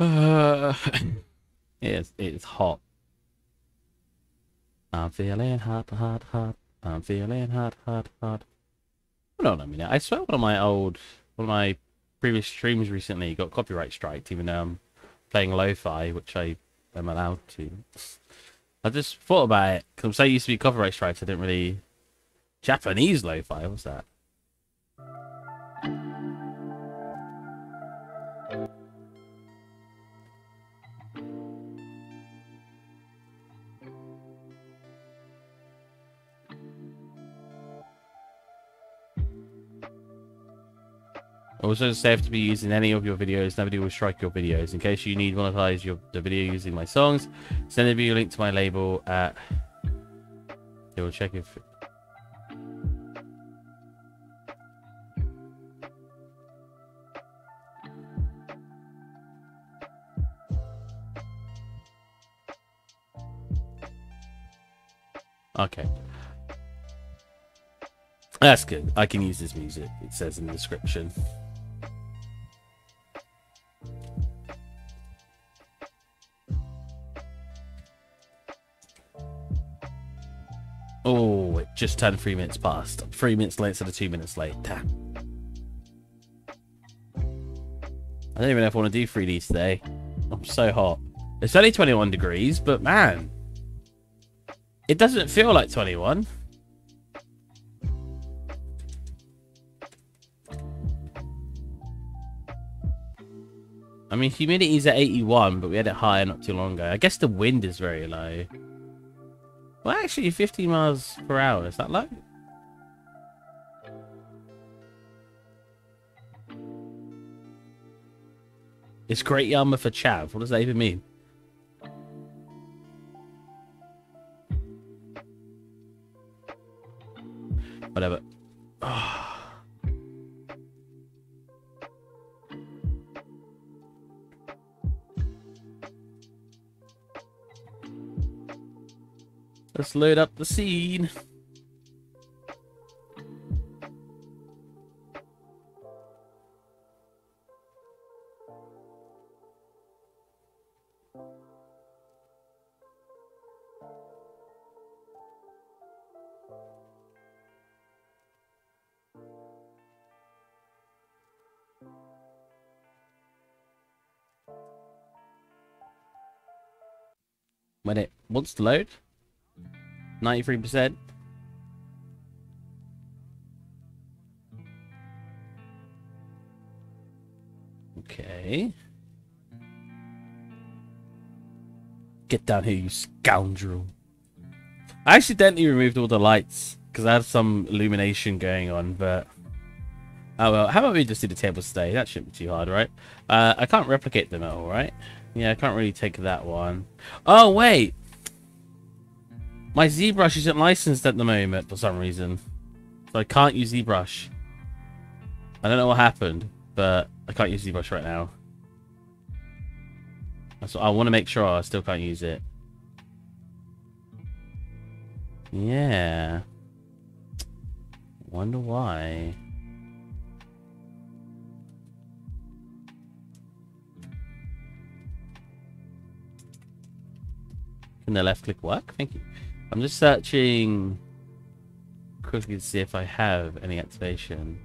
Uh, it's it's hot. I'm feeling hot, hot, hot. I'm feeling hot, hot, hot. Hold on a minute. I swear one of my old, one of my previous streams recently got copyright striked, even though I'm playing lo-fi, which I am allowed to. I just thought about it because so used to be copyright striked. I didn't really Japanese lo-fi. What's that? Also safe to be using any of your videos. Nobody will strike your videos. In case you need monetize your the video using my songs, send me a link to my label at. They will check if. Okay. That's good. I can use this music. It says in the description. Just turned three minutes past. Three minutes late instead of two minutes late. Damn. I don't even know if I want to do 3D today. I'm so hot. It's only 21 degrees, but man, it doesn't feel like 21. I mean, humidity's at 81, but we had it higher not too long ago. I guess the wind is very low. Well, actually, 50 miles per hour. Is that low? It's Great Yarmouth for Chav. What does that even mean? Whatever. Let's load up the scene. When it wants to load. 93%. Okay. Get down here, you scoundrel. I accidentally removed all the lights because I had some illumination going on, but... Oh well, how about we just do the table stay? That shouldn't be too hard, right? Uh, I can't replicate them at all, right? Yeah, I can't really take that one. Oh, wait! My ZBrush isn't licensed at the moment for some reason. So I can't use ZBrush. I don't know what happened, but I can't use ZBrush right now. So I want to make sure I still can't use it. Yeah. Wonder why. Can the left click work? Thank you. I'm just searching quickly to see if I have any activation.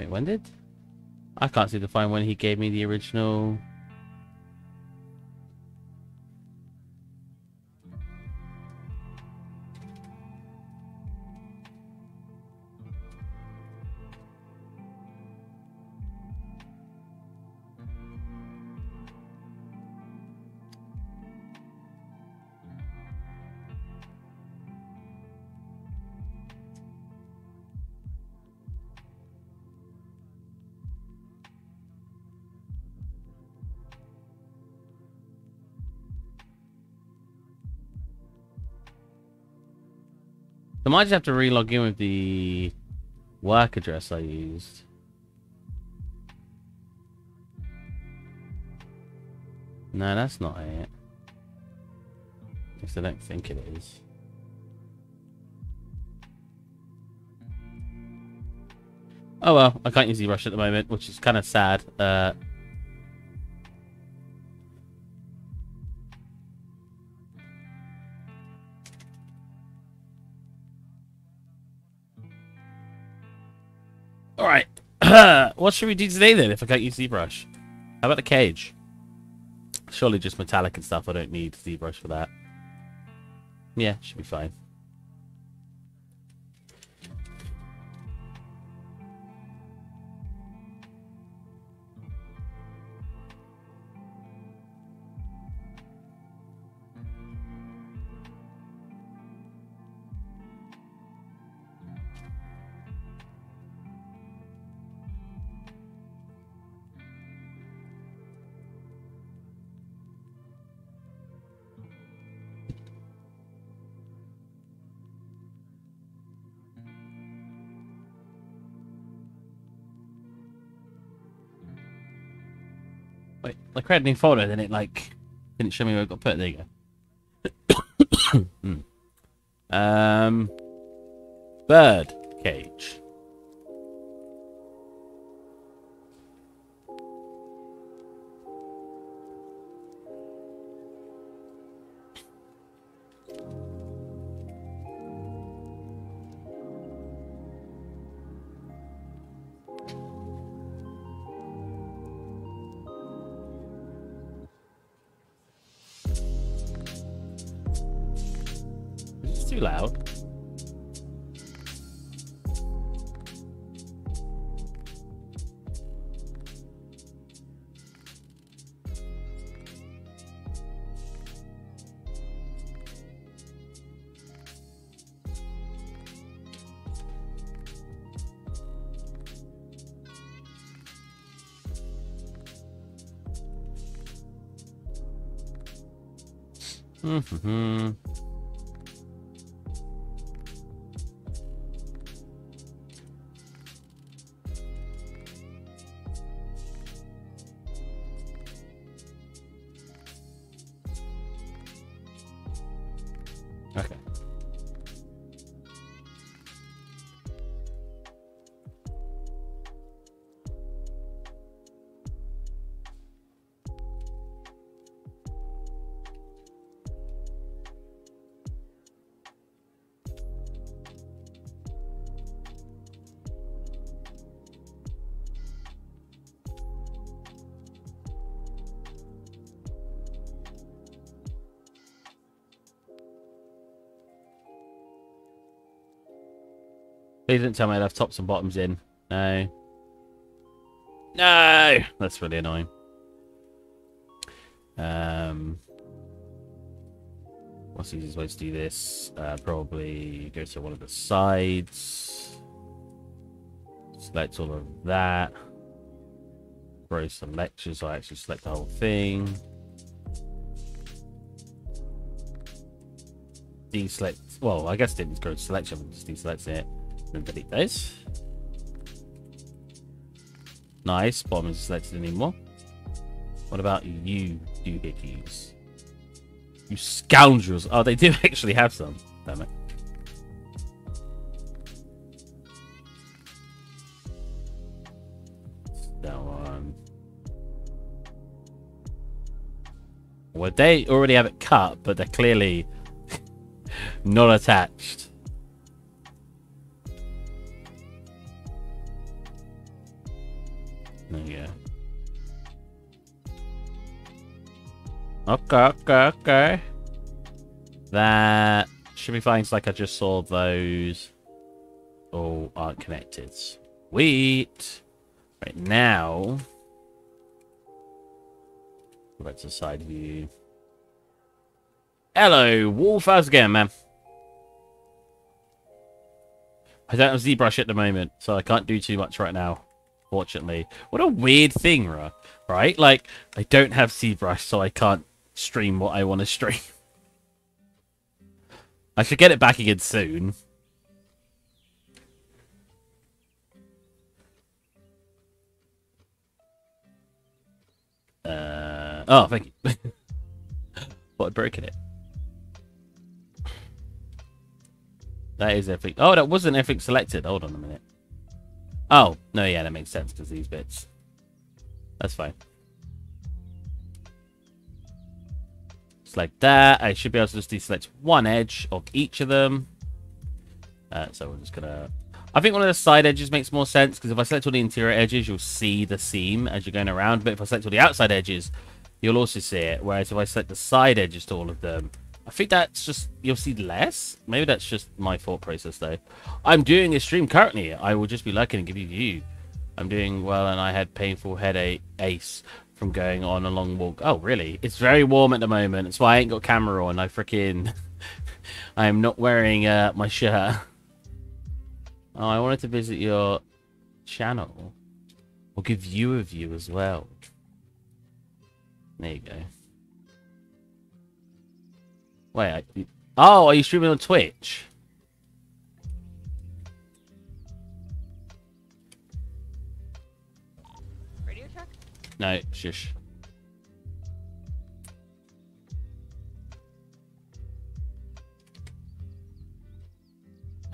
Wait, when did? I can't seem to find when he gave me the original might just have to re-log in with the work address I used. No, that's not it. Least I don't think it is. Oh well, I can't use Rush at the moment, which is kind of sad. Uh, what should we do today then if I can't use ZBrush? How about the cage? Surely just metallic and stuff. I don't need ZBrush for that. Yeah, should be fine. Wait, I created a new folder, then it like didn't show me where I got put. There you go. hmm. Um, bird cage. Please don't tell me I left tops and bottoms in. No. No! That's really annoying. Um, what's the easiest way to do this? Uh, probably go to one of the sides. Select all of that. Grow selection, so I actually select the whole thing. Deselect. Well, I guess it didn't go to selection, just deselect it. Delete those. Nice. Bottom isn't selected anymore. What about you, doohickeys? You scoundrels. Oh, they do actually have some. Damn it. Well, they already have it cut, but they're clearly not attached. Okay, okay, okay. That should be fine. It's like I just saw those all aren't connected. Sweet. Right now, go back to side view. Hello, Wolf. How's going, man? I don't have ZBrush at the moment, so I can't do too much right now. Fortunately, what a weird thing, right? Like, I don't have ZBrush, so I can't stream what I want to stream. I should get it back again soon. Uh, oh, thank you. what had broken it? That is everything. Oh, that wasn't everything selected. Hold on a minute. Oh, no, yeah, that makes sense because these bits. That's fine. Like that. I should be able to just deselect one edge of each of them. Uh, so we're just gonna... I think one of the side edges makes more sense because if I select all the interior edges, you'll see the seam as you're going around. But if I select all the outside edges, you'll also see it. Whereas if I select the side edges to all of them, I think that's just, you'll see less. Maybe that's just my thought process, though. I'm doing a stream currently. I will just be lurking and give you view. I'm doing well, and I had painful headache ace from going on a long walk. Oh, really? It's very warm at the moment. That's why I ain't got camera on. I freaking... I am not wearing uh, my shirt. Oh, I wanted to visit your channel. Or give you a view as well. There you go. Wait, I, oh, are you streaming on Twitch? No, shush.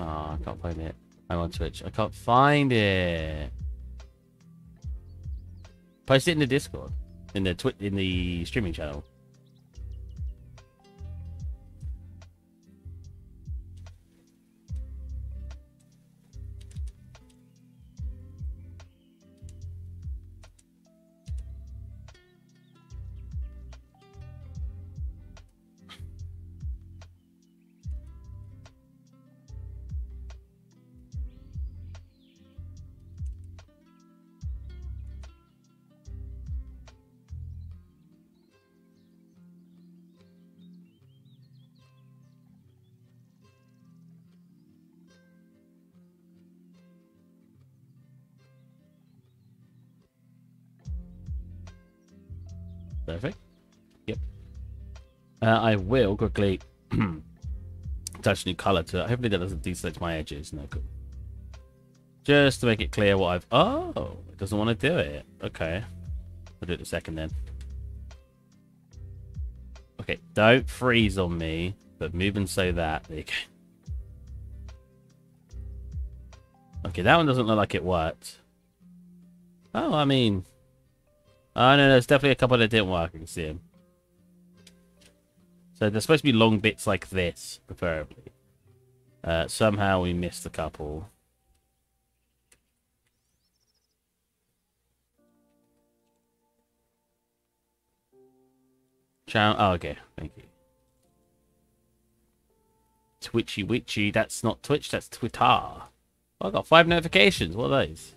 Oh, I can't find it. I'm on Twitch. I can't find it. Post it in the Discord, in the twi- in the streaming channel. Perfect. Yep. Uh, I will quickly touch new color to it. Hopefully that doesn't deselect my edges. No, cool. Just to make it clear what I've... Oh, it doesn't want to do it. Okay. I'll do it in a second then. Okay, don't freeze on me, but move and say that. There you go. Okay, that one doesn't look like it worked. Oh, I mean... Oh, no, there's definitely a couple that didn't work. I can see them. So there's supposed to be long bits like this, preferably. Uh, somehow we missed a couple. Channel. Oh, okay. Thank you. Twitchy witchy. That's not Twitch. That's Twitter. Oh, I got five notifications. What are those?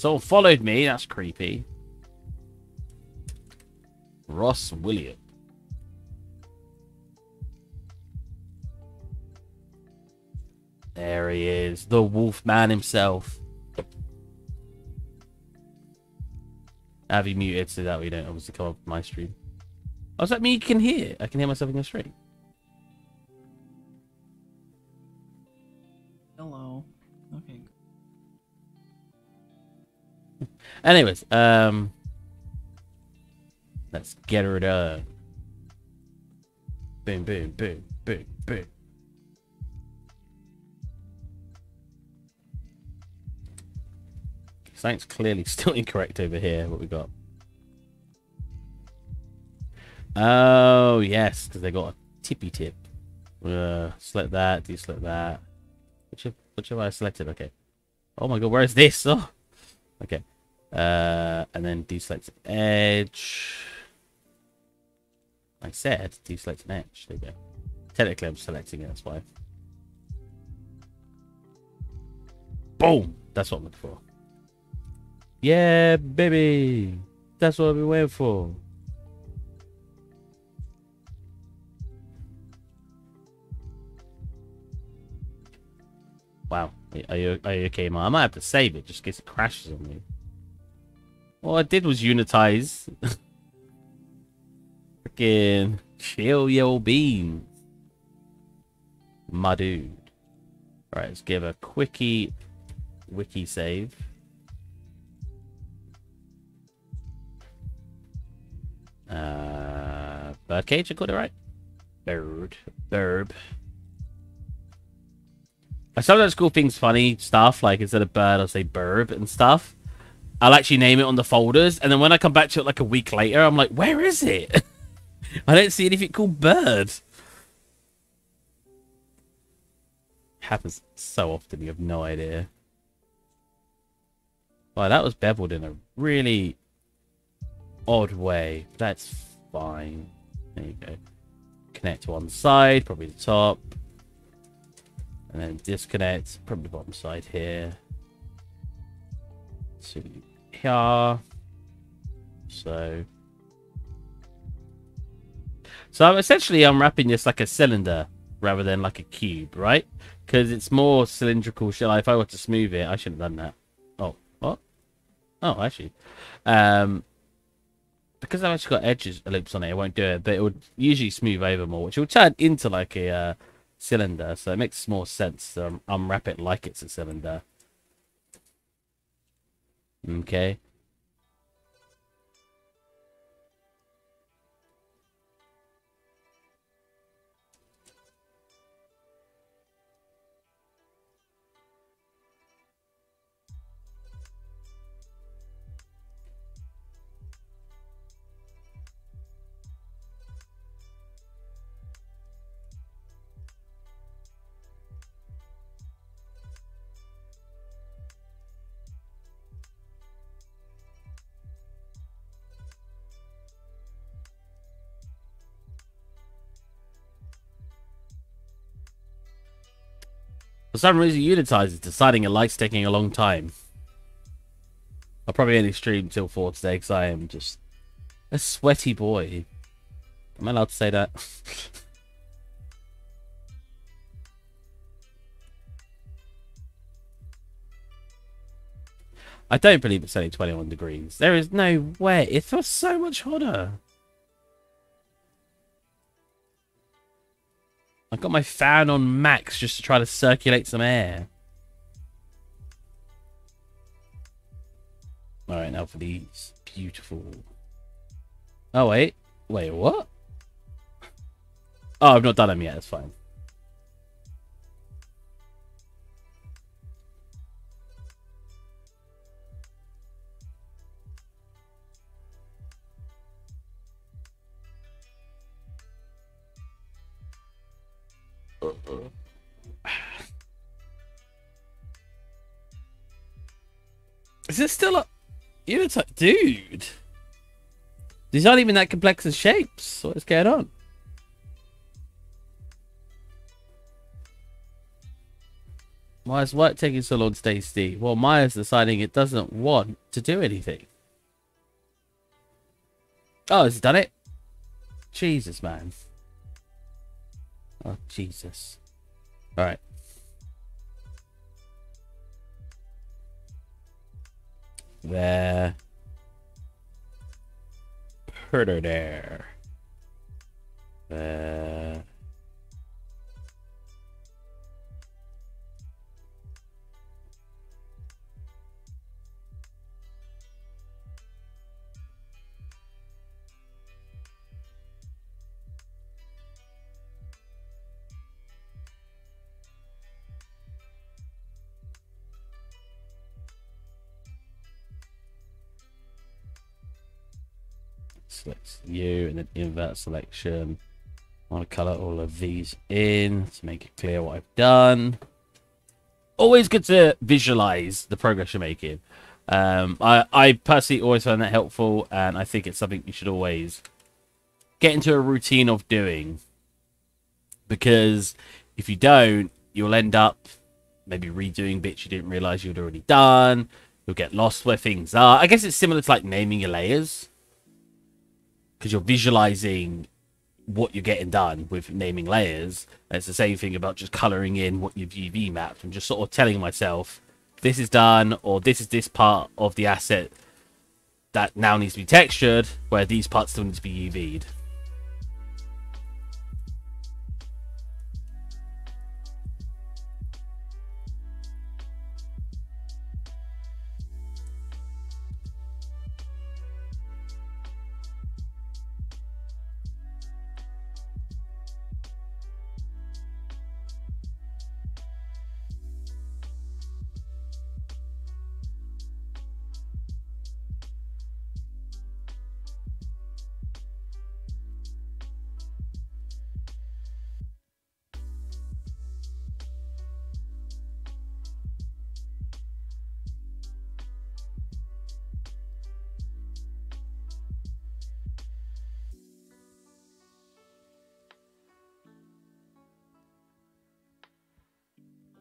Someone followed me. That's creepy. Ross William. There he is. The wolf man himself. Have you muted so that we don't obviously come up with my stream? Oh, does that mean you can hear? I can hear myself in the stream. Hello. Anyways, um, let's get her done. Boom, boom, boom, boom, boom. Something's clearly still incorrect over here. What we got? Oh yes, because they got a tippy tip. Uh, select that. Deselect that. Which have, which have I selected? Okay. Oh my god, where is this? Oh. Okay. Uh, and then deselect edge. I said deselect an edge. There you go. Technically, I'm selecting it. That's why. Boom. That's what I'm looking for. Yeah, baby. That's what I've been waiting for. Wow. Are you, are you okay, man? I might have to save it just in case it crashes on me. All I did was unitize. Freaking chill your beans. My dude. Right, let's give a quickie wiki save. Uh, birdcage, I got it right. Bird. Bird. I sometimes call things funny stuff, like instead of bird, I'll say burb and stuff. I'll actually name it on the folders, and then when I come back to it like a week later, I'm like, where is it? I don't see anything called bird. Happens so often, you have no idea. Wow, that was beveled in a really odd way. That's fine. There you go. Connect to one side, probably the top. And then disconnect, probably the bottom side here. To here. So. So I'm essentially unwrapping this like a cylinder rather than like a cube, right? Because it's more cylindrical. Shall I? If I were to smooth it, I shouldn't have done that. Oh, what? Oh, actually, um, because I've actually got edges loops on it, it won't do it. But it would usually smooth over more, which will turn into like a uh, cylinder. So it makes more sense to unwrap it like it's a cylinder. Okay. For some reason, Unitize is deciding a light's taking a long time. I'll probably only stream till 4 today because I am just a sweaty boy. Am I allowed to say that? I don't believe it's only 21 degrees. There is no way. It feels so much hotter. I've got my fan on max just to try to circulate some air. Alright, now for these. Beautiful. Oh, wait. Wait, what? Oh, I've not done them yet. That's fine. Is this still a unit? Dude! These aren't even that complex as shapes. What is going on? Why is what taking so long, Stacey? Well, Maya's deciding it doesn't want to do anything. Oh, it's done it? Jesus, man. Oh, Jesus. Alright. There. Put her there. Select you and then invert selection. I want to color all of these in to make it clear what I've done. Always good to visualize the progress you're making. Um, I, I personally always find that helpful, and I think it's something you should always get into a routine of doing. Because if you don't, you'll end up maybe redoing bits you didn't realize you'd already done. You'll get lost where things are. I guess it's similar to like naming your layers because you're visualizing what you're getting done with naming layers. It's the same thing about just coloring in what you've UV mapped and just sort of telling myself this is done or this is this part of the asset that now needs to be textured where these parts still need to be UV'd.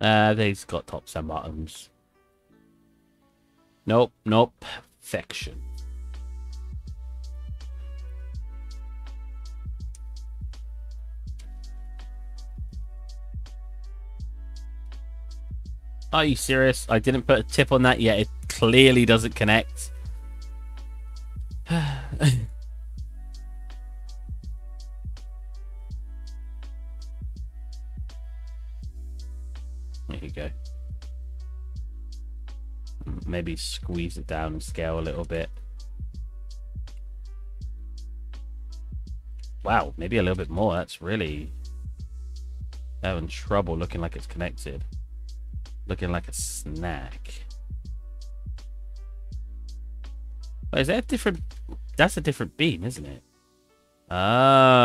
Uh, they've got tops and bottoms. Nope, nope. Perfection. Are you serious? I didn't put a tip on that yet. It clearly doesn't connect. Squeeze it down and scale a little bit. Wow, maybe a little bit more. That's really having trouble looking like it's connected. Looking like a snack. Wait, is that different... That's a different beam, isn't it? Ah.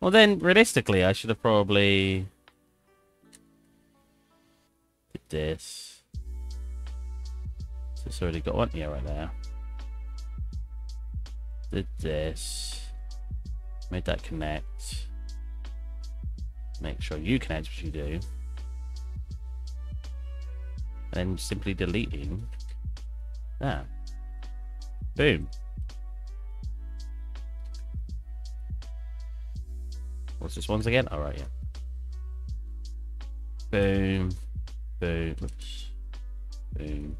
Well, then, realistically, I should have probably... This. So it's already got one here right there. Did this. Made that connect. Make sure you connect what you do. And then simply deleting that. Boom. What's this once again? All right, yeah. Boom. Oops. Boom.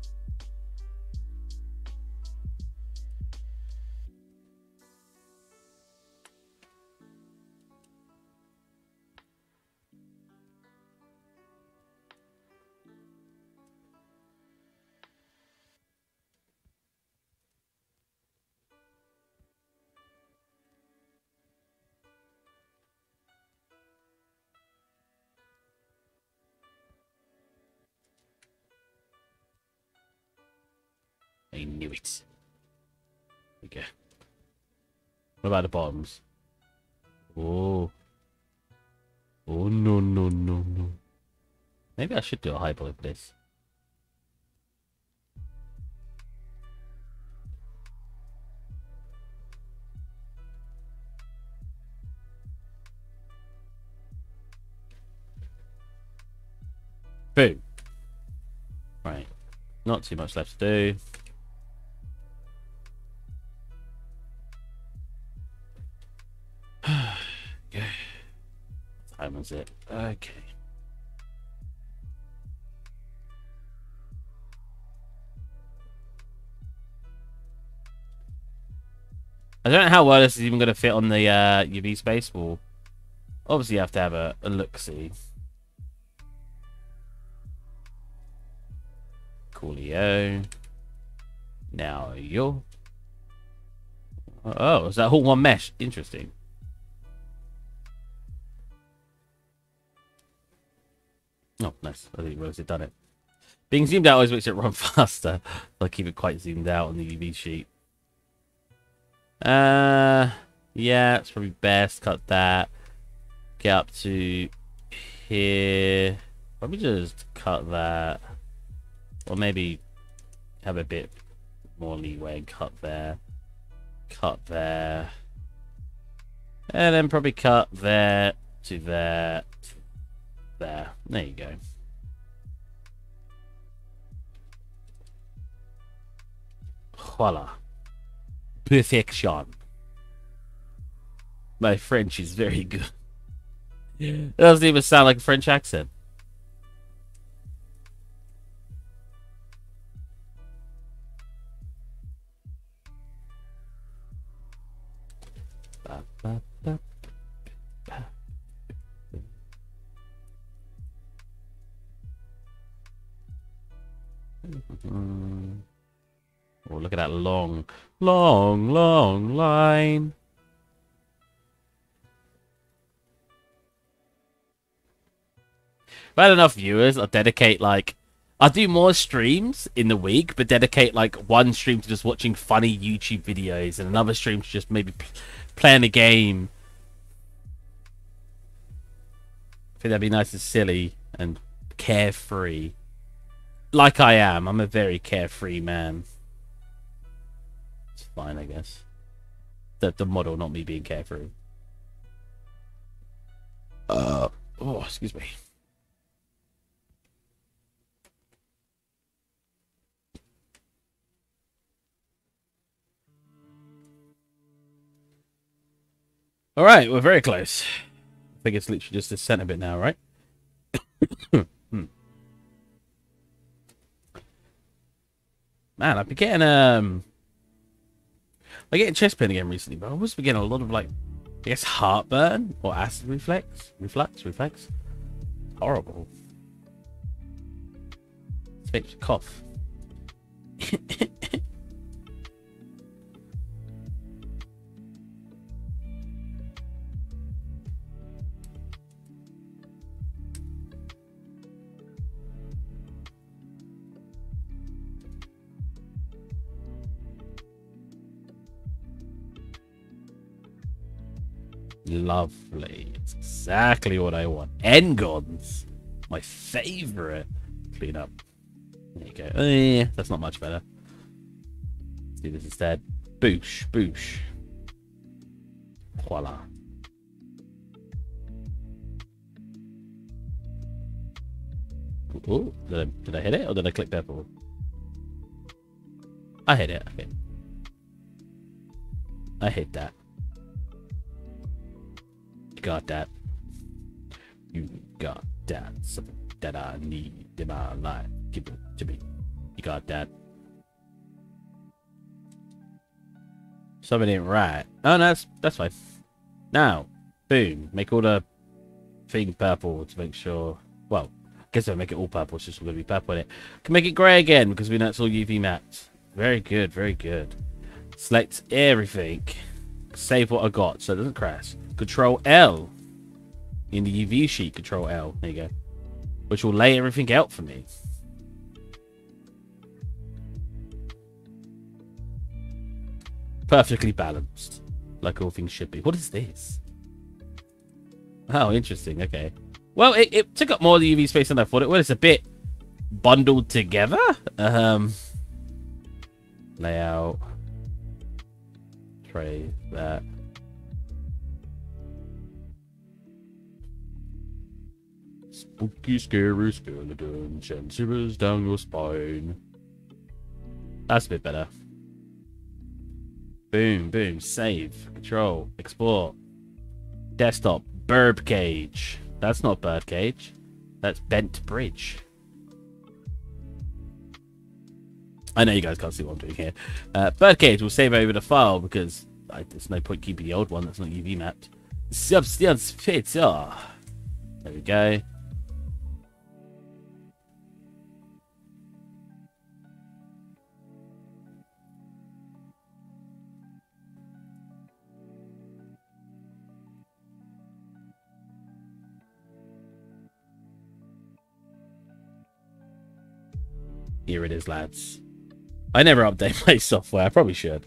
What about the bottoms? Oh. Oh, no, no, no, no. Maybe I should do a hyper like this. Boom. Right. Not too much left to do. Okay. What time is it? Okay. I don't know how well this is even going to fit on the uh, UV space wall. Obviously, you have to have a, a look-see. Coolio. Now you. Oh, is that all one mesh? Interesting. Oh, nice. I didn't realize it done it. Being zoomed out always makes it run faster. I'll keep it quite zoomed out on the UV sheet. Uh, yeah, it's probably best. Cut that. Get up to here. Probably just cut that. Or maybe have a bit more leeway and cut there. Cut there. And then probably cut there to there there. There you go. Voila. Perfection. My French is very good. It doesn't even sound like a French accent. Mm. Oh, look at that long, long, long line. If I had enough viewers, I'll dedicate like I'll do more streams in the week, but dedicate like one stream to just watching funny YouTube videos and another stream to just maybe playing a game. I think that'd be nice and silly and carefree. Like I am. I'm a very carefree man. It's fine, I guess. The the model, not me being carefree. Uh Oh, excuse me. All right, we're very close. I think it's literally just this center bit now, right? Man, I've been getting um, I'm getting chest pain again recently, but I was getting a lot of like, I guess heartburn or acid reflex, reflux, reflex. Horrible. It makes cough. Lovely. It's exactly what I want. N-gons. My favorite. Clean up. There you go. Eh, that's not much better. Let's do this instead. Boosh, boosh. Voila. Oh, did I, did I hit it or did I click purple? I hit it. Okay. I hit that. You got that. You got that. Something that I need in my life. Give it to me. You got that. Something ain't right. Oh, no, that's, that's fine. Now, boom. Make all the thing purple to make sure. Well, I guess I'll make it all purple. It's just going to be purple in it. Can make it grey again because we know it's all UV mapped. Very good, very good. Select everything. Save what I got so it doesn't crash. Control L in the UV sheet. Control L. There you go. Which will lay everything out for me. Perfectly balanced. Like all things should be. What is this? Oh, interesting. Okay. Well, it, it took up more of the UV space than I thought it would. It's a bit bundled together. Um, layout. Tray that. Spooky, scary skeleton, shivers down your spine. That's a bit better. Boom, boom, save, control, export. Desktop, burb cage. That's not bird cage. That's bent bridge. I know you guys can't see what I'm doing here. Uh, Birdcage will save over the file because I, there's no point keeping the old one that's not UV mapped. Substance fits. Oh. There we go. Here it is, lads. I never update my software. I probably should.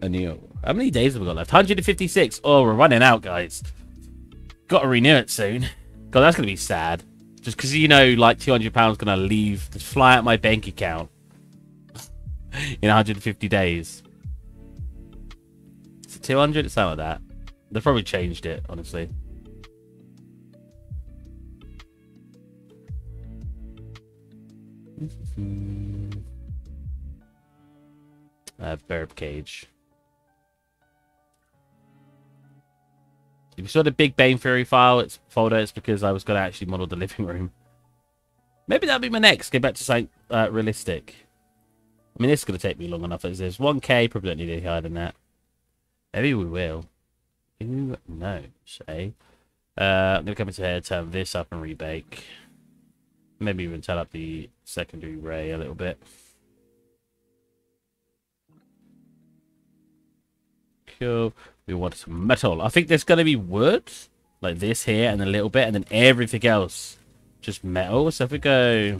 A new. How many days have we got left? 156. Oh, we're running out, guys. Got to renew it soon. God, that's to be sad. Just because, you know, like £200 going to leave, just fly out my bank account in 150 days. Is it 200? It's something like that. They've probably changed it, honestly. Uh, burp cage. If you saw the Big Bang Theory file, it's folder, it's because I was going to actually model the living room. Maybe that'll be my next. Get back to something uh, realistic. I mean, this is going to take me long enough as there's 1k. Probably don't need any higher than that. Maybe we will. Who knows, eh? Uh, I'm going to come into here, turn this up and rebake. Maybe even turn up the secondary ray a little bit. Cool. We want some metal. I think there's going to be wood, like this here, and a little bit, and then everything else just metal. So if we go...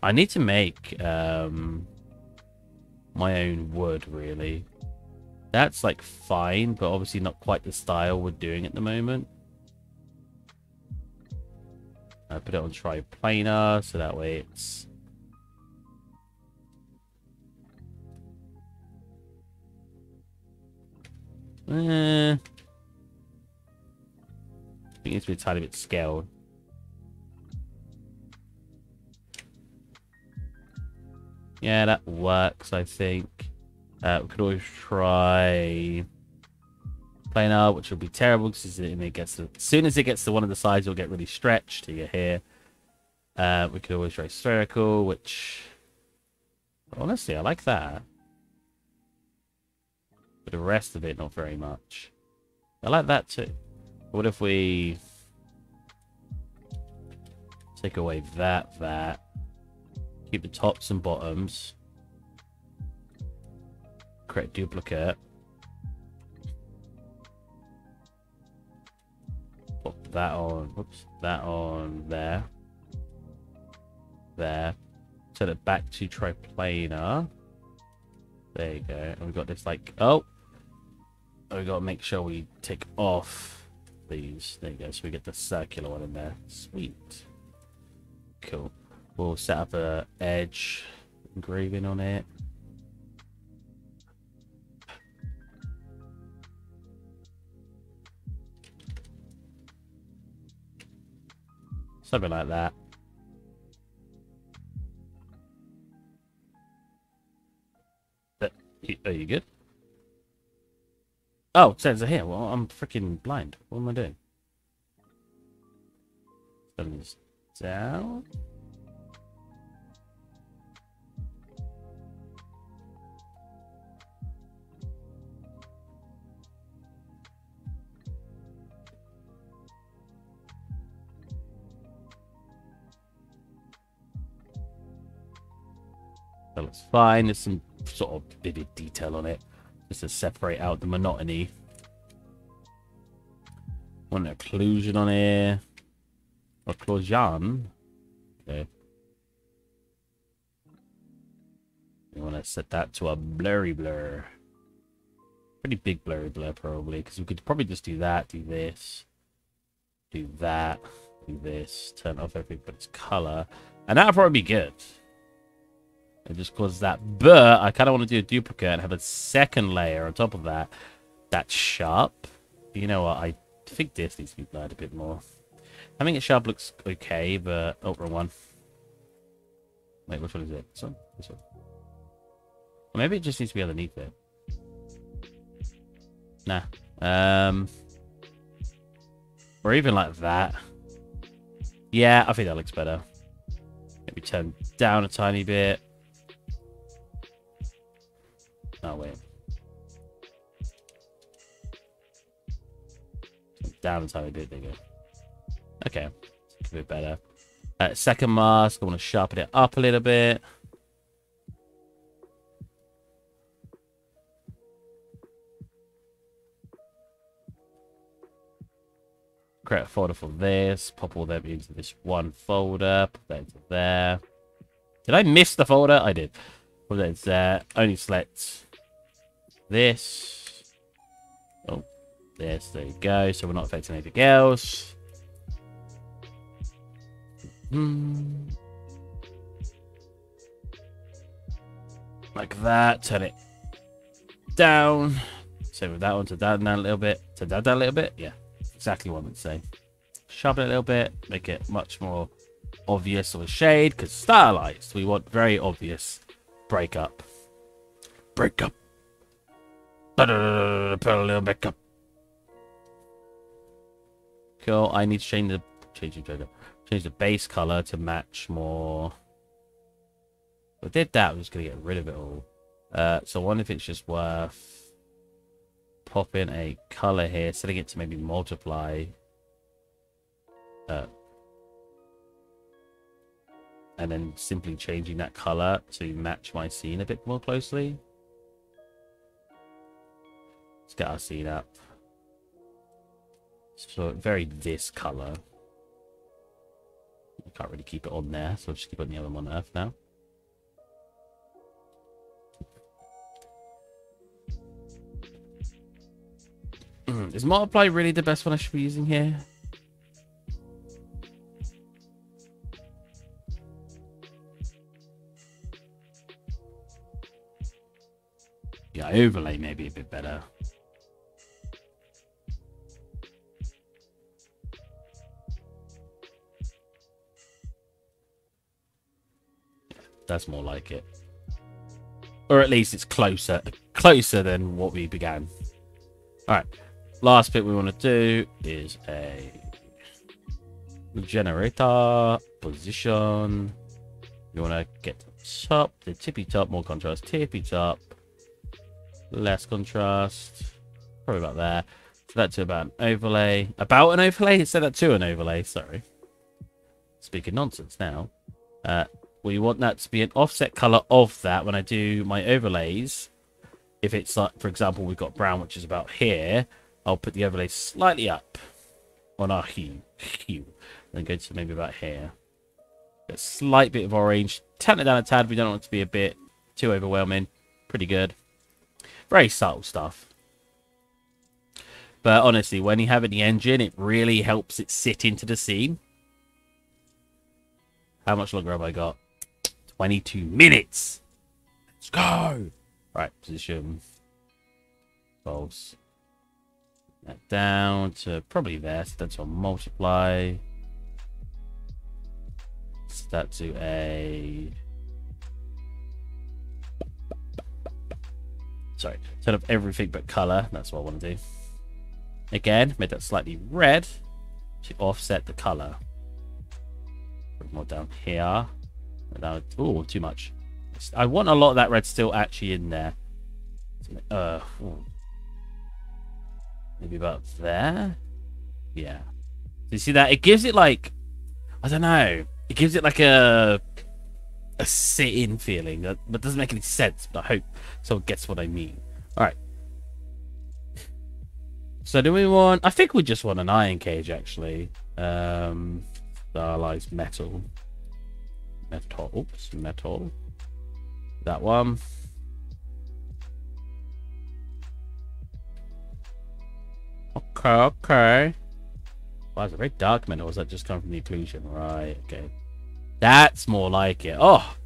I need to make um, my own wood, really. That's like fine, but obviously not quite the style we're doing at the moment. I put it on triplanar, so that way it's Eh. I think it needs to be a tiny bit scaled. Yeah, that works, I think. Uh, we could always try planar, which will be terrible because it gets to, as soon as it gets to one of the sides, it'll get really stretched. You here. Uh, we could always try spherical, which honestly I like that. But the rest of it, not very much. I like that too. What if we take away that, that, keep the tops and bottoms, create duplicate, put that on, whoops, that on there, there, set it back to triplanar. There you go. And we've got this like, oh, we got to make sure we take off these. There you go. So we get the circular one in there. Sweet. Cool. We'll set up a edge engraving on it. Something like that. Are you good? Oh, it says here. Well, I'm freaking blind. What am I doing? Turn down. That looks fine. There's some sort of vivid detail on it just to separate out the monotony. Want an occlusion on here. Occlusion. Okay. You want to set that to a blurry blur. Pretty big blurry blur, probably. Because we could probably just do that, do this, do that, do this, turn off its color. And that'll probably be good. It just causes that. But I kind of want to do a duplicate and have a second layer on top of that. That's sharp. You know what? I think this needs to be blurred a bit more. Having it sharp looks okay, but... Oh, wrong one. Wait, which one is it? This one? This one. Or maybe it just needs to be underneath it. Nah. Um... Or even like that. Yeah, I think that looks better. Maybe turn down a tiny bit. Oh, wait. Down a tiny bit bigger. Okay. A bit better. Uh, second mask, I want to sharpen it up a little bit. Create a folder for this. Pop all them into this one folder. Put that into there. Did I miss the folder? I did. Put that into there. Only select this. Oh, this. There you go. So we're not affecting anything else. Hmm. Like that. Turn it down. Same with that one. To down, down a little bit. To down, down a little bit. Yeah. Exactly what I'm saying. Sharpen it a little bit. Make it much more obvious of a shade. Because stylized. We want very obvious breakup. Breakup. Put a little bit up. Cool. I need to change the change the change the base color to match more. If I did that, I'm just gonna get rid of it all. Uh, so I wonder if it's just worth popping a color here, setting it to maybe multiply. Uh, and then simply changing that color to match my scene a bit more closely. Let's get our seed up. So very this color. I can't really keep it on there, so I'll just keep it on the other one on Earth now. Mm, is multiply really the best one I should be using here? Yeah, overlay maybe a bit better. That's more like it. Or at least it's closer. Closer than what we began. Alright. Last bit we want to do is a generator position. You want to get the top, the tippy top, more contrast, tippy top, less contrast, probably about there. So that's to about an overlay. About an overlay? Set that to an overlay, sorry. Speaking nonsense now. Uh, we want that to be an offset color of that when I do my overlays. If it's like, for example, we've got brown, which is about here, I'll put the overlay slightly up on our hue. hue. Then go to maybe about here. A slight bit of orange. Turn it down a tad. We don't want it to be a bit too overwhelming. Pretty good. Very subtle stuff. But honestly, when you have it in the engine, it really helps it sit into the scene. How much longer have I got? 22 minutes. Let's go. Right, position. False. That down to probably there. So that's on multiply. Set that to a. Sorry, turn up everything but color. That's what I want to do. Again, make that slightly red to offset the color. Put more down here. Down, oh, too much. I want a lot of that red still actually in there. Uh, maybe about there. Yeah. So you see that? It gives it like, I don't know. It gives it like a a sit-in feeling, that, but doesn't make any sense. But I hope someone gets what I mean. All right. So do we want? I think we just want an iron cage actually. Um, stylized metal, metal, oops, metal. That one. Okay, okay. Wow, it's a very dark metal. Or does that just come from the occlusion? Right, okay. That's more like it. Oh,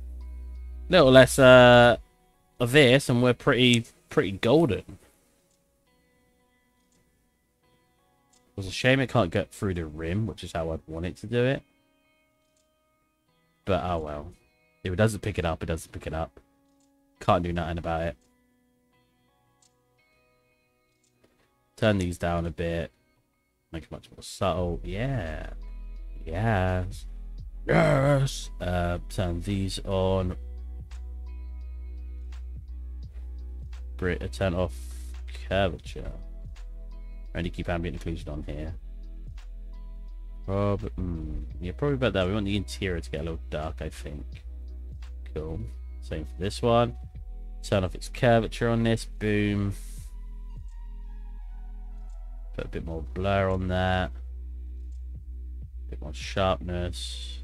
little less uh, of this, and we're pretty, pretty golden. It's a shame it can't get through the rim, which is how I'd want it to do it. But oh well. If it doesn't pick it up, it doesn't pick it up. Can't do nothing about it. Turn these down a bit. Make it much more subtle. Yeah. Yes. Yes. Uh, turn these on. Brit, uh, turn off curvature. Only keep ambient occlusion on here. Probably, mm, yeah, probably about that. We want the interior to get a little dark, I think. Cool. Same for this one. Turn off its curvature on this. Boom. Put a bit more blur on that. A bit more sharpness.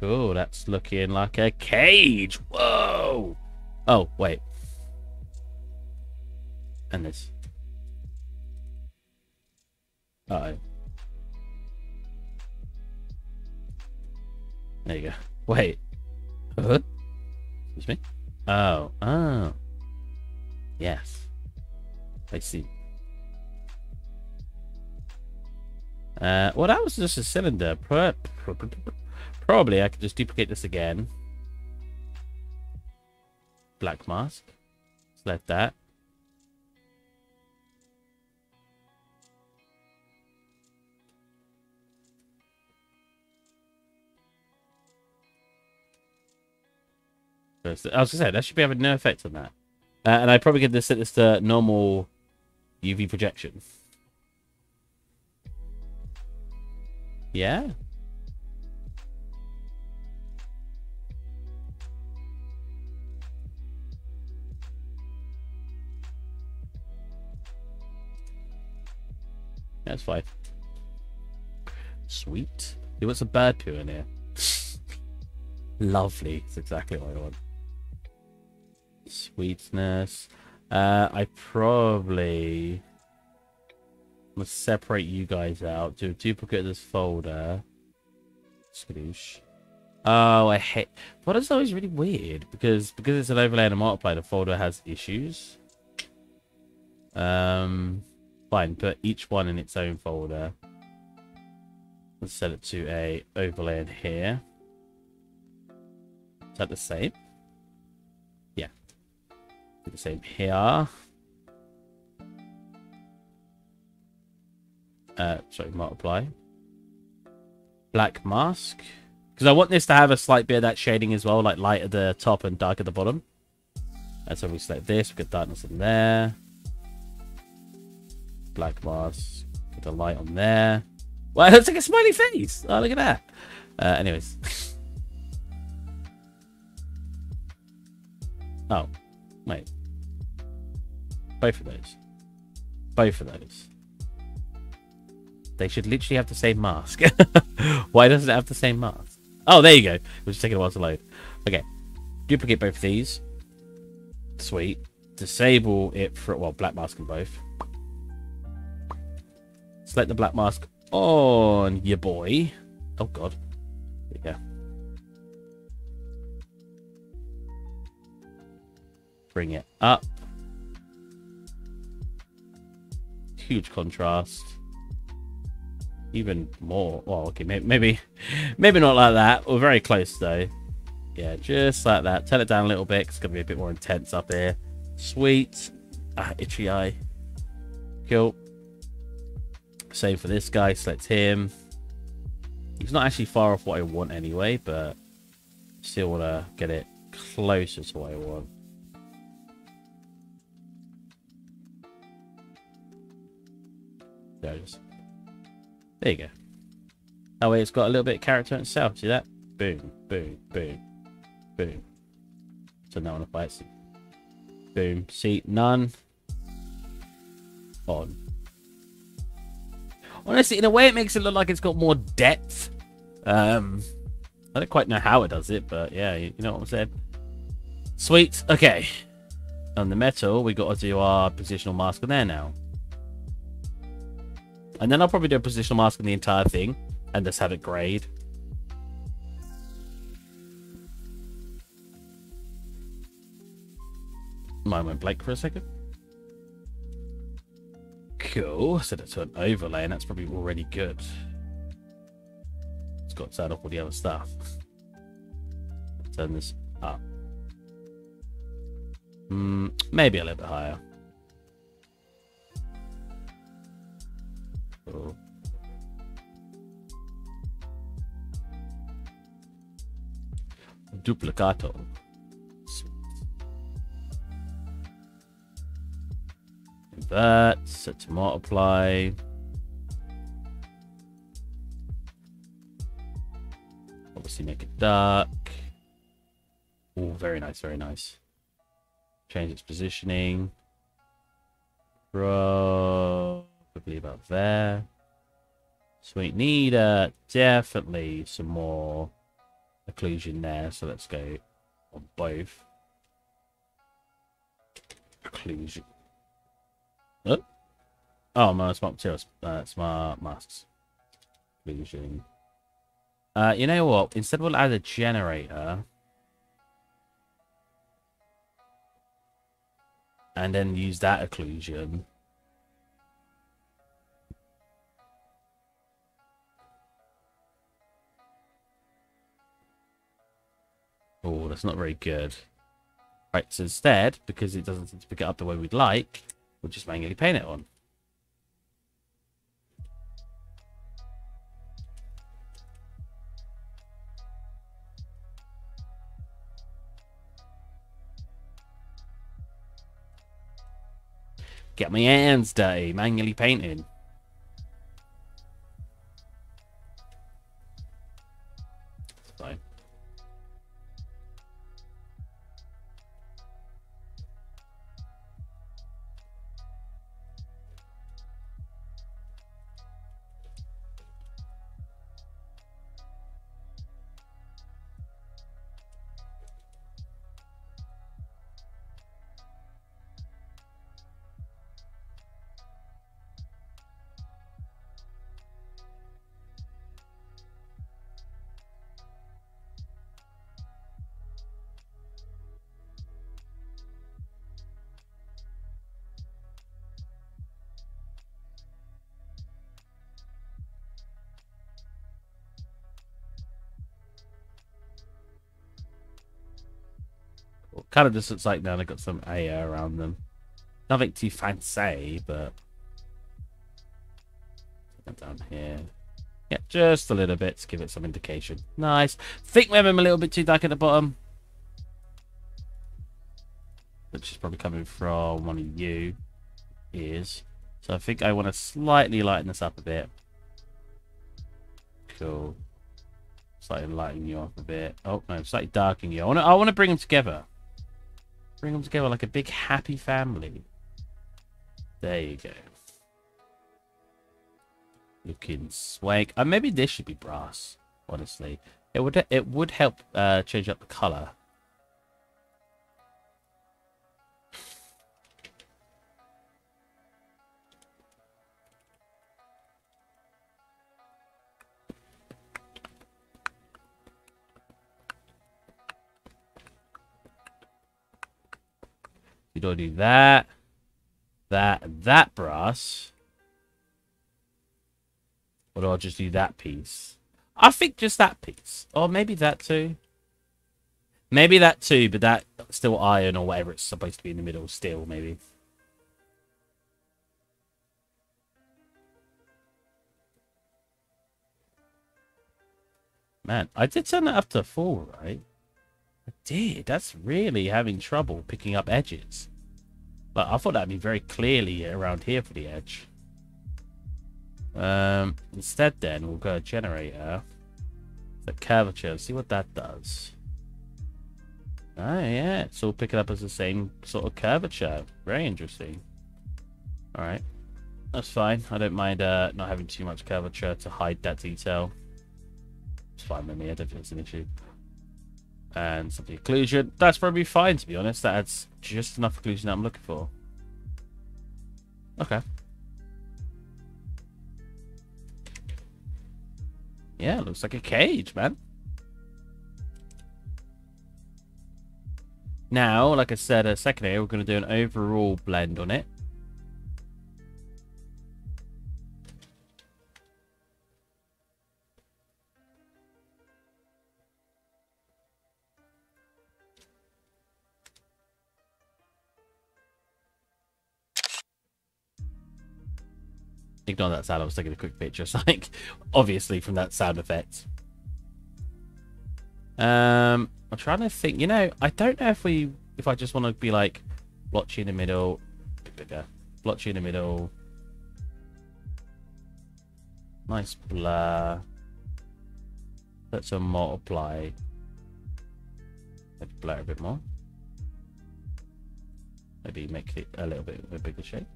Cool, that's looking like a cage. Whoa! Oh, wait. And this. Uh oh. There you go. Wait. Huh? Excuse me? Oh. Oh. Yes. I see. Uh, well, that was just a cylinder. Probably I could just duplicate this again. Black mask. Select that. I was to say, that should be having no effect on that. Uh, and I probably could set this to normal UV projection. Yeah? That's fine. Sweet. He wants a bird poo in here. Lovely. That's exactly what I want. Sweetness. Uh, I probably must separate you guys out. Do a duplicate of this folder. Skadoosh. Oh, I hate. What is always really weird because because it's an overlay and a multiply, the folder has issues. Um, fine. Put each one in its own folder. Let's set it to a overlay in here. Is that the same? Do the same here. Uh, sorry, multiply. Black mask. Because I want this to have a slight bit of that shading as well, like light at the top and dark at the bottom. And so we select this, we get darkness in there. Black mask, get the light on there. Well, it looks like a smiley face. Oh, look at that. Uh, anyways. oh, wait. Both of those. Both of those. They should literally have the same mask. Why doesn't it have the same mask? Oh, there you go. It was taking a while to load. Okay. Duplicate both of these. Sweet. Disable it for, well, black mask on both. Select the black mask on your boy. Oh, God. Go. Bring it up. Huge contrast even more. Well, okay, maybe, maybe not like that. We're very close though. Yeah, just like that. Turn it down a little bit. It's gonna be a bit more intense up here. Sweet. Ah, itchy eye. Cool. Same for this guy. Select him. He's not actually far off what I want anyway, but still want to get it closer to what I want. There. There you go. That way it's got a little bit of character itself. See that? Boom, boom, boom, boom. So now on a fight. Boom. See, none. On. Honestly, in a way, it makes it look like it's got more depth. Um, I don't quite know how it does it, but yeah, you, you know what I'm saying. Sweet. Okay. On the metal, we got to do our positional mask on there now. And then I'll probably do a positional mask on the entire thing and just have it grayed. Mine went blank for a second. Cool. Set it to an overlay, and that's probably already good. It's got set off all the other stuff. Turn this up. Mm, maybe a little bit higher. So duplicato. Invert, set to multiply. Obviously make it dark. Oh, very nice, very nice. Change its positioning. Bro probably about there. So we need uh, definitely some more occlusion there. So let's go on both. Occlusion. Oh, oh no, smart materials. Uh, smart masks. Occlusion. Uh, you know what? Instead we'll add a generator. And then use that occlusion. Oh, that's not very good. Right, so instead, because it doesn't seem to pick it up the way we'd like, we'll just manually paint it on. Get my hands dirty, manually painting. Kind of just looks like now they've got some air around them. Nothing too fancy, but down here. Yeah, just a little bit to give it some indication. Nice. Think maybe I'm a little bit too dark at the bottom. Which is probably coming from one of you ears. So I think I want to slightly lighten this up a bit. Cool. Slightly lighten you up a bit. Oh, no, slightly darken you. I want to I want to bring them together. Bring them together like a big happy family. There you go. Looking swank. Uh, maybe this should be brass, honestly. It would it would help uh, change up the color. Don't do that, that, that brass. Or do I just do that piece? I think just that piece. Or maybe that too. Maybe that too, but that still iron or whatever it's supposed to be in the middle still, maybe. Man, I did turn that up to four, right? Did. That's really having trouble picking up edges. But I thought that'd be very clearly around here for the edge. Um, instead then, we'll go generator. The curvature, see what that does. Oh yeah, it's all picking up as the same sort of curvature. Very interesting. Alright. That's fine. I don't mind uh, not having too much curvature to hide that detail. It's fine with me. I don't think it's an issue and some occlusion. That's probably fine, to be honest. That's just enough occlusion that I'm looking for. Okay. Yeah, looks like a cage, man. Now, like I said a second ago, we're going to do an overall blend on it. Ignore that sound, I was taking a quick picture, so like, obviously from that sound effect. Um, I'm trying to think, you know, I don't know if we, if I just want to be like, blotchy in the middle, bigger, blotchy in the middle, nice blur, let's multiply, let's blur a bit more, maybe make it a little bit of a bigger shape.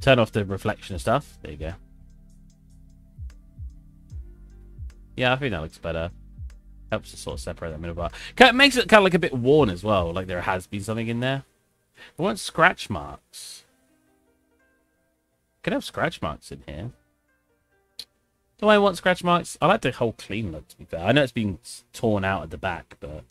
Turn off the reflection and stuff. There you go. Yeah, I think that looks better. Helps to sort of separate that middle part. It makes it kind of like a bit worn as well, like there has been something in there. I want scratch marks. Could have scratch marks in here. Do I want scratch marks? I like the whole clean look, to be fair. I know it's been torn out at the back, but...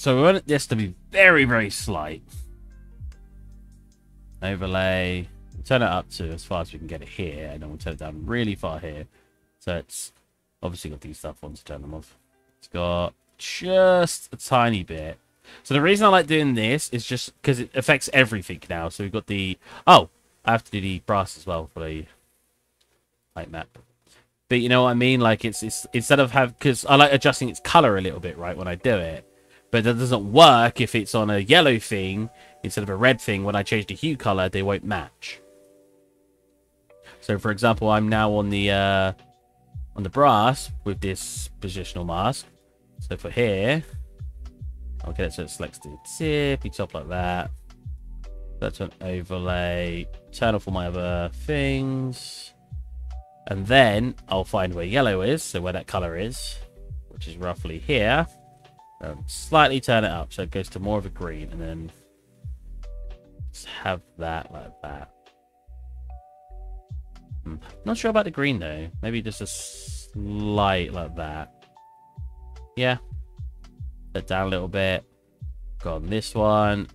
So we want this to be very, very slight. Overlay. turn it up to as far as we can get it here, and then we'll turn it down really far here. So it's obviously got these stuff on to turn them off. It's got just a tiny bit. So the reason I like doing this is just because it affects everything now. So we've got the... Oh, I have to do the brass as well for the light map. But you know what I mean? Like, it's, it's instead of have... Because I like adjusting its color a little bit, right, when I do it. But that doesn't work if it's on a yellow thing instead of a red thing. When I change the hue color, they won't match. So, for example, I'm now on the uh, on the brass with this positional mask. So for here, I'll get it so it selects the tippy top like that. That's an overlay. Turn off all my other things. And then I'll find where yellow is, so where that color is, which is roughly here. Um, slightly turn it up so it goes to more of a green and then Let's have that like that. Hmm. Not sure about the green though. Maybe just a slight like that. Yeah. Set down a little bit. Go on this one.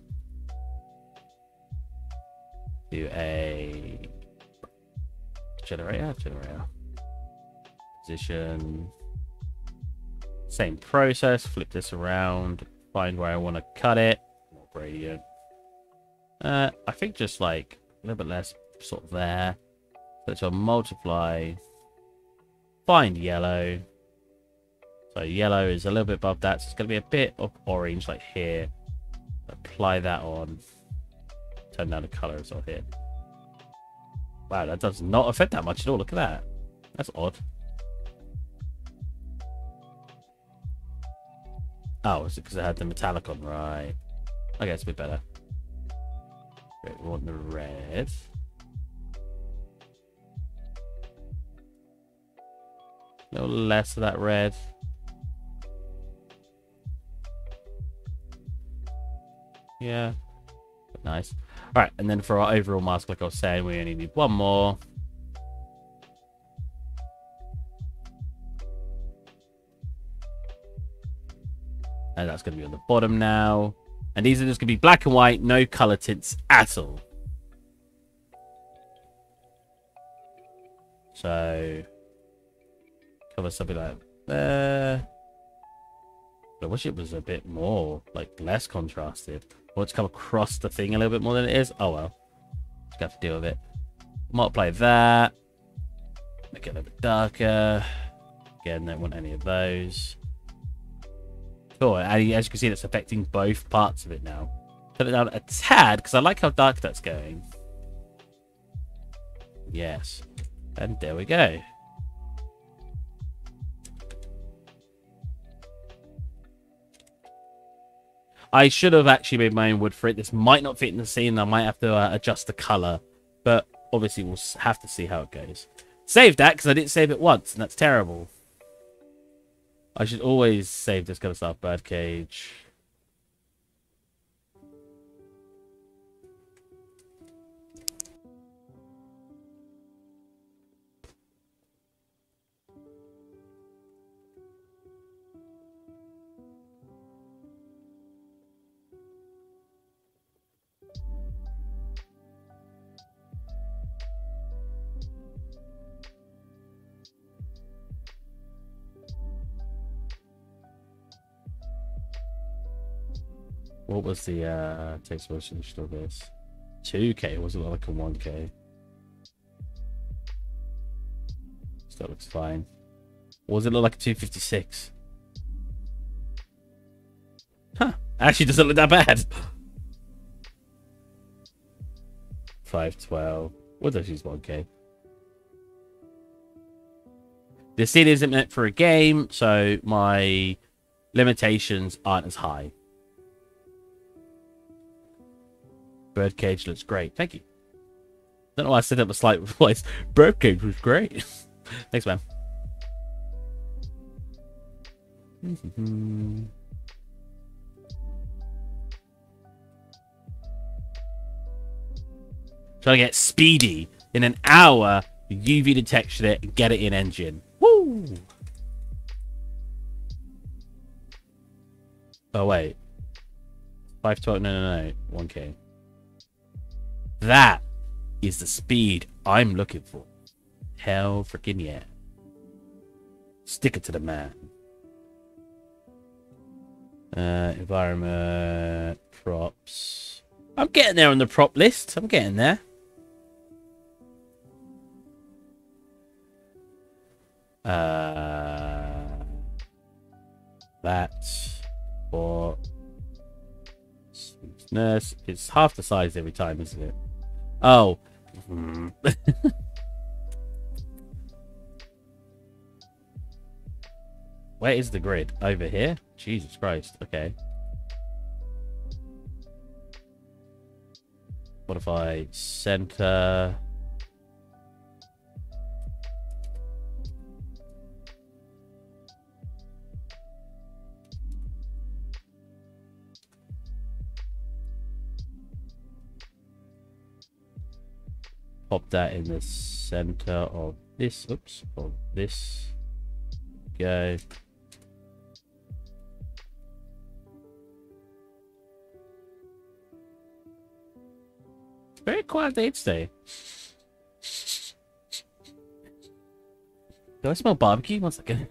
Do a generator, generator. Position. Same process. Flip this around. Find where I want to cut it. More gradient. Uh, I think just like a little bit less sort of there. So I'll multiply. Find yellow. So yellow is a little bit above that. So it's going to be a bit of orange like here. Apply that on. Turn down the color as here. Wow, that does not affect that much at all. Look at that. That's odd. Oh, is it because I had the metallic on? Right. Okay, it's a bit better. Great, we want the red. A little less of that red. Yeah. Nice. Alright, and then for our overall mask, like I was saying, we only need one more. And that's going to be on the bottom now. And these are just going to be black and white, no color tints at all. So, cover something like there. I wish it was a bit more, like, less contrasted. Or it's come across the thing a little bit more than it is. Oh, well. Just have to deal with it. Multiply that. Make it a little bit darker. Again, don't want any of those. Cool. And as you can see, it's affecting both parts of it now. Turn it down a tad, because I like how dark that's going. Yes. And there we go. I should have actually made my own wood for it. This might not fit in the scene. I might have to uh, adjust the color. But obviously, we'll have to see how it goes. Save that, because I didn't save it once, and that's terrible. I should always save this kind of stuff. Birdcage. What was the uh, text message of this? 2k, was it like a 1k? Still looks fine. Or was it look like a 256? Huh. Actually doesn't look that bad. 512. What does use 1k? The scene isn't meant for a game, so my limitations aren't as high. Birdcage looks great. Thank you. Don't know why I said that with slight voice. Birdcage was great. Thanks, man. Mm-hmm. Trying to get speedy in an hour. UV detection it and get it in engine. Woo! Oh wait. 512 no no no. 1k. That is the speed I'm looking for. Hell freaking yeah. Stick it to the man. Uh, environment, props. I'm getting there on the prop list. I'm getting there. Uh, that for smoothness. It's half the size every time, isn't it? Oh. Hmm. Where is the grid? Over here? Jesus Christ. Okay. What if I center... pop that in the center of this. Oops, of this. Go. Very quiet day today. Do I smell barbecue? One second.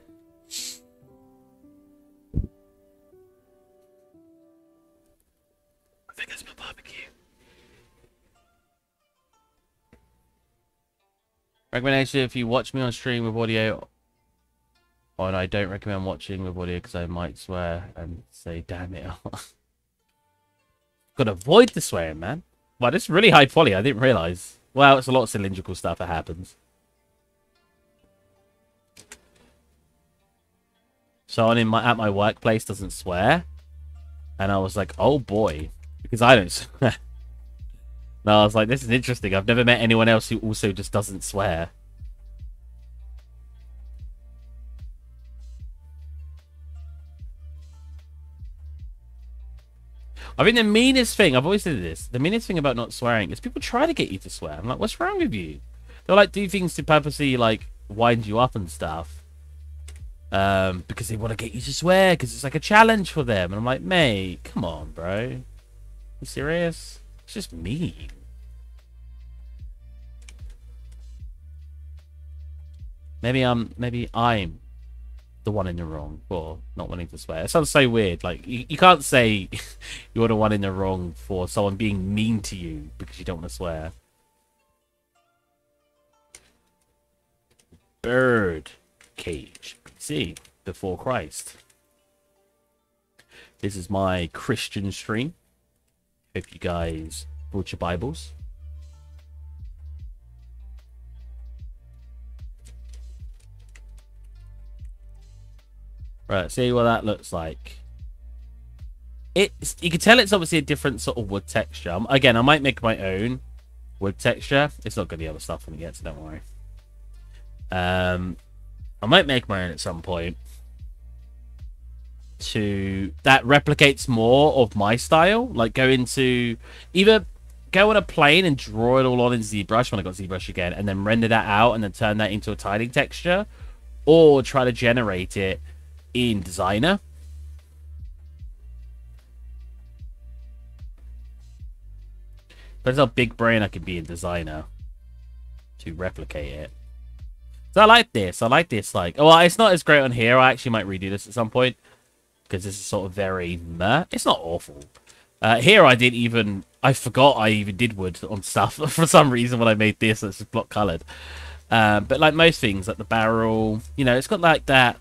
Recommendation if you watch me on stream with audio, and I don't recommend watching with audio because I might swear and say, damn it. Gotta avoid the swearing, man. Wow, this is really high poly. I didn't realize. Well, it's a lot of cylindrical stuff that happens. Someone in my at my workplace doesn't swear, and I was like, oh boy, because I don't swear. No, I was like, this is interesting. I've never met anyone else who also just doesn't swear. I mean, the meanest thing, I've always said this, the meanest thing about not swearing is people try to get you to swear. I'm like, what's wrong with you? They'll like do things to purposely like wind you up and stuff. Um, because they want to get you to swear because it's like a challenge for them. And I'm like, mate, come on, bro. You serious? It's just mean. Maybe I'm maybe I'm the one in the wrong for not wanting to swear. It sounds so weird. Like you, you can't say you're the one in the wrong for someone being mean to you because you don't want to swear. Bird cage. See, before Christ. This is my Christian stream. Hope you guys brought your Bibles. Right, see what that looks like. It's you can tell it's obviously a different sort of wood texture. Again, I might make my own wood texture. It's not got the other stuff in it yet, so don't worry. Um, I might make my own at some point. To that replicates more of my style. Like go into either go on a plane and draw it all on in ZBrush when I got ZBrush again, and then render that out and then turn that into a tiling texture, or try to generate it in Designer. It's how big brain I can be in Designer to replicate it. So I like this. I like this. Like, well, it's not as great on here. I actually might redo this at some point because this is sort of very meh. It's not awful. Uh, here I did even I forgot I even did wood on stuff for some reason when I made this. It's block colored. Uh, but like most things, like the barrel, you know, it's got like that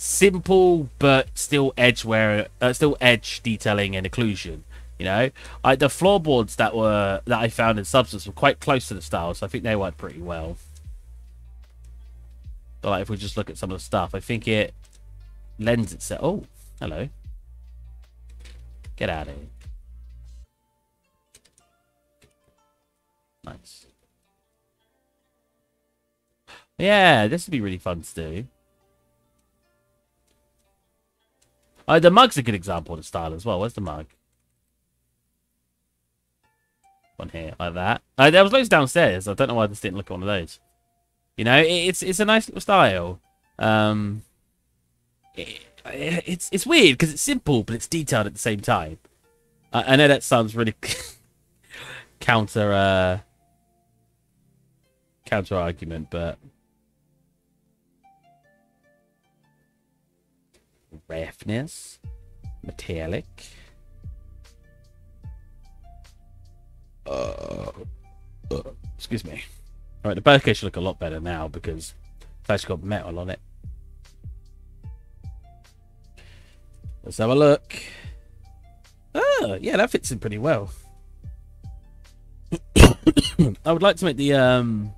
simple but still edge wear, uh, still edge detailing and occlusion. You know, I, the floorboards that were that I found in Substance were quite close to the style, so I think they worked pretty well. But like, if we just look at some of the stuff, I think it lends itself. Oh, hello. Get out of here. Nice. Yeah, this would be really fun to do. Uh, the mug's a good example of the style as well. Where's the mug? One here, like that. Uh, there was loads downstairs. I don't know why just didn't look at one of those. You know, it's it's a nice little style. Um, it, it's it's weird because it's simple, but it's detailed at the same time. I, I know that sounds really counter uh, counter argument, but roughness, metallic. Uh, uh, excuse me. All right, the birdcage should look a lot better now because it's actually got metal on it. Let's have a look. Oh, yeah, that fits in pretty well. I would like to make the um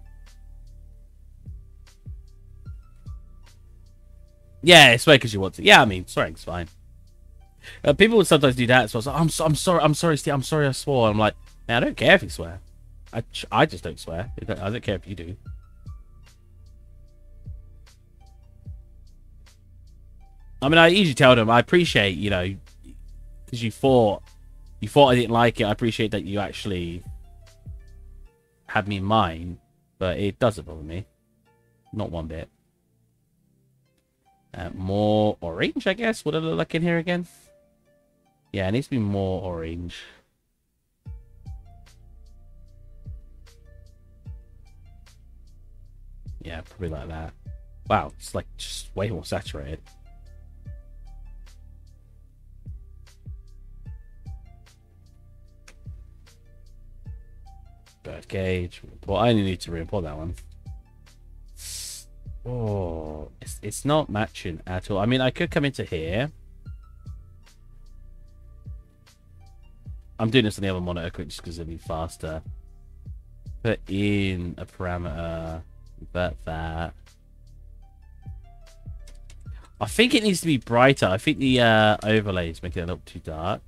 Yeah, it's because you want to. Yeah, I mean, swearing's fine. Uh, people would sometimes do that. So I was like, I'm, so, I'm sorry, I'm sorry, Steve, I'm sorry I swore. I'm like, man, I don't care if you swear. I, I just don't swear. I don't care if you do. I mean, I usually tell them I appreciate, you know, because you thought, you thought I didn't like it. I appreciate that you actually had me in mind, but it doesn't bother me. Not one bit. Uh, more orange, I guess. What does it look in here again? Yeah, it needs to be more orange. Yeah, probably like that. Wow, it's like just way more saturated. Bird cage. Well, I only need to re-import that one. Oh, it's, it's not matching at all. I mean, I could come into here. I'm doing this on the other monitor quick just because it'll be faster. Put in a parameter. But that. I think it needs to be brighter. I think the uh, overlay is making it look too dark.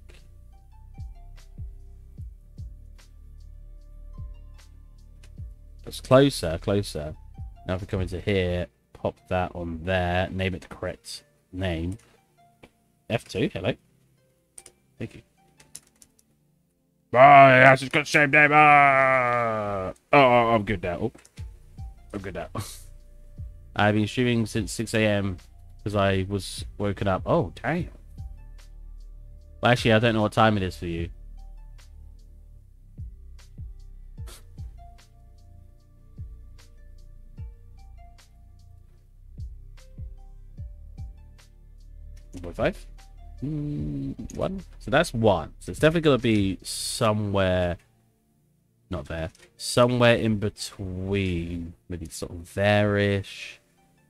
That's closer, closer. Now if we come into here, pop that on there, name it the correct name. F2, hello. Thank you. Oh, yes, it's got the same name. Ah! Oh, I'm good now. Oh. I'm good now. I've been streaming since 6 a.m. because I was woken up. Oh, damn. Well, actually, I don't know what time it is for you. Mm, one. So that's one. So it's definitely gonna be somewhere. Not there. Somewhere in between. Maybe sort of there-ish.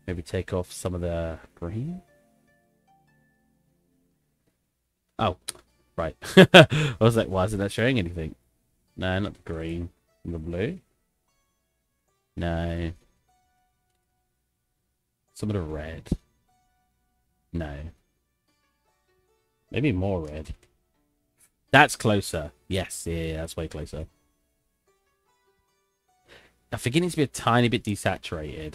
Maybe take off some of the green. Oh, right. I was like, why isn't that showing anything? No, not the green. The blue. No. Some of the red. No. Maybe more red. That's closer. Yes, yeah, yeah, that's way closer. I think it needs to be a tiny bit desaturated.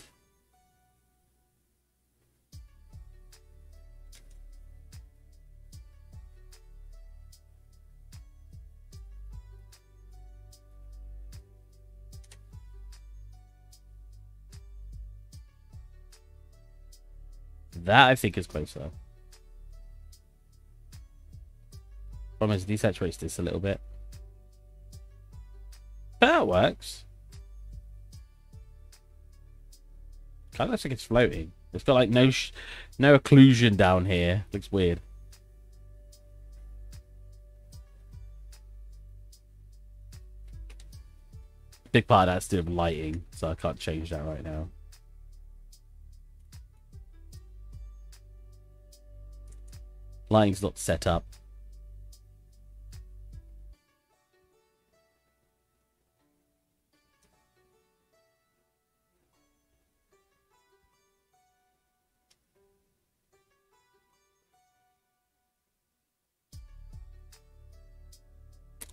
That I think is closer. Problem is desaturates this a little bit. That works. Kind of looks like it's floating. It's got like no no occlusion down here. Looks weird. Big part of that's to lighting, so I can't change that right now. Lighting's not set up.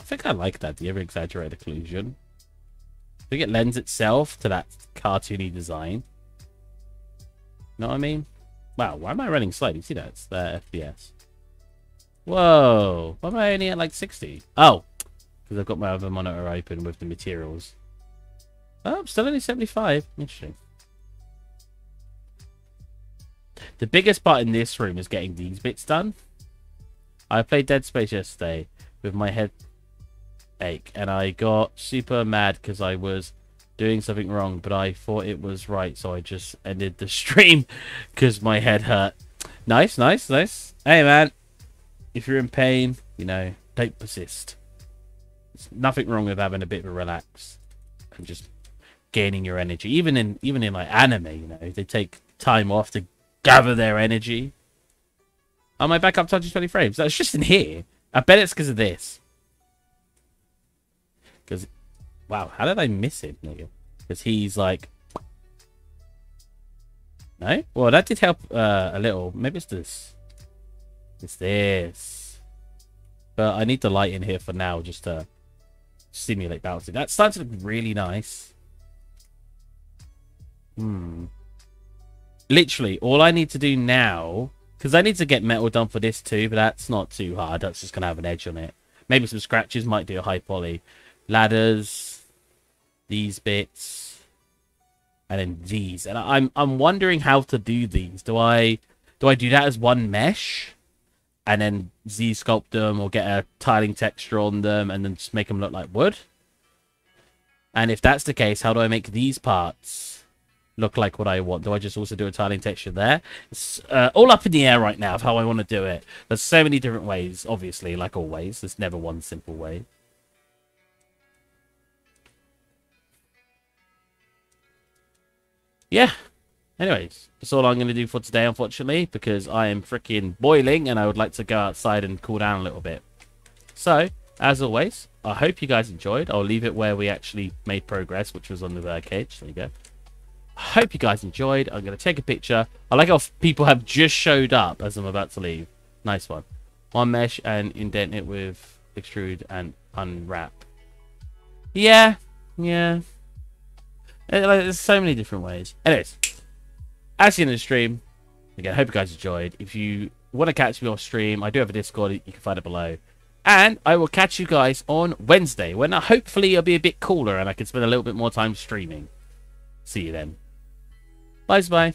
Think I like that, the over-exaggerated occlusion. I think it lends itself to that cartoony design. You know what I mean? Wow, why am I running? You see that? It's the FPS. Whoa, why am I only at like 60? Oh, because I've got my other monitor open with the materials. Oh, I'm still only 75. Interesting. The biggest part in this room is getting these bits done. I played Dead Space yesterday with my head ache and I got super mad because I was doing something wrong but I thought it was right so I just ended the stream because my head hurt. Nice, nice, nice. Hey man, if you're in pain, you know, don't persist. There's nothing wrong with having a bit of a relax and just gaining your energy. Even in even in like anime, you know, they take time off to gather their energy. Oh, my backup touches 20 frames. That's just in here. I bet it's because of this. Because, wow, how did I miss him? Because he's like... No? Well, that did help uh, a little. Maybe it's this. It's this. But I need the light in here for now just to simulate bouncing. That starts to look really nice. Hmm. Literally, all I need to do now... Because I need to get metal done for this too, but that's not too hard. That's just going to have an edge on it. Maybe some scratches might do a high poly ladders. these bits, and then these. And I'm I'm wondering how to do these. Do I do I do that as one mesh, and then Z sculpt them, or get a tiling texture on them, and then just make them look like wood? And if that's the case, how do I make these parts look like what I want? Do I just also do a tiling texture there? It's uh, all up in the air right now of how I want to do it. There's so many different ways, obviously, like always. There's never one simple way. Yeah. Anyways, that's all I'm going to do for today, unfortunately, because I am freaking boiling and I would like to go outside and cool down a little bit. So, as always, I hope you guys enjoyed. I'll leave it where we actually made progress, which was on the bird cage. There you go. I hope you guys enjoyed. I'm going to take a picture. I like how people have just showed up as I'm about to leave. Nice one. One mesh and indent it with extrude and unwrap. Yeah, yeah. Uh, like, There's so many different ways. Anyways, as of the stream, again, I hope you guys enjoyed. If you want to catch me on stream, I do have a Discord. You can find it below. And I will catch you guys on Wednesday when hopefully it'll be a bit cooler and I can spend a little bit more time streaming. See you then. Bye, bye.